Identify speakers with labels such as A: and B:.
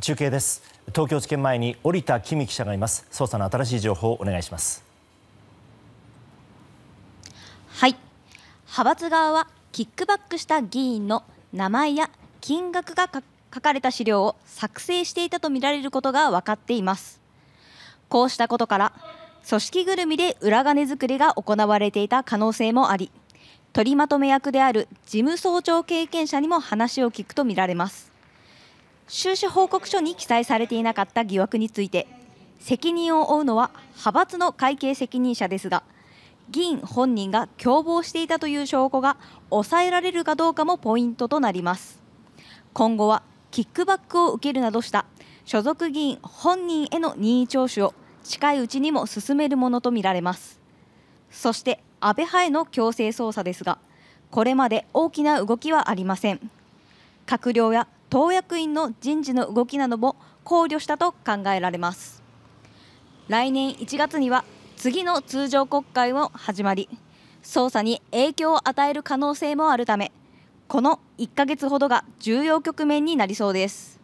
A: 中継です。東京地検前に織田公記者がいます。捜査の新しい情報をお願いします。
B: はい。派閥側はキックバックした議員の名前や金額が書かれた資料を作成していたとみられることが分かっています。こうしたことから組織ぐるみで裏金作りが行われていた可能性もあり取りまとめ役である事務総長経験者にも話を聞くとみられます。収支報告書に記載されていなかった疑惑について責任を負うのは派閥の会計責任者ですが議員本人が共謀していたという証拠が抑えられるかどうかもポイントとなります。今後はキックバックを受けるなどした所属議員本人への任意聴取を近いうちにも進めるものとみられます。そして安倍派への強制捜査ですがこれまで大きな動きはありません。閣僚や党役員の人事の動きなども考慮したと考えられます。来年1月には次の通常国会も始まり捜査に影響を与える可能性もあるためこの1ヶ月ほどが重要局面になりそうです。